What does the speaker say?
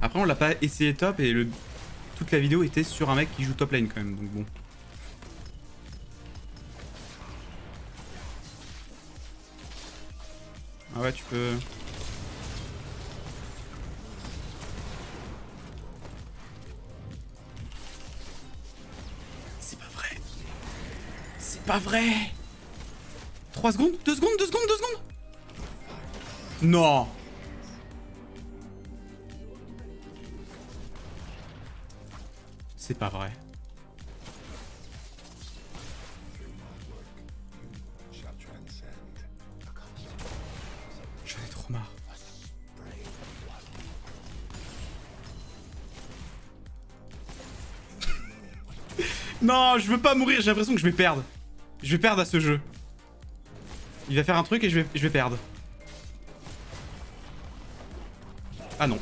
Après, on l'a pas essayé top et le... toute la vidéo était sur un mec qui joue top lane quand même, donc bon. Ah ouais, tu peux... C'est pas vrai. C'est pas vrai. 3 secondes 2 secondes 2 secondes 2 secondes Non C'est pas vrai. J'en ai trop marre. non, je veux pas mourir, j'ai l'impression que je vais perdre. Je vais perdre à ce jeu. Il va faire un truc et je vais, je perdre. Ah non.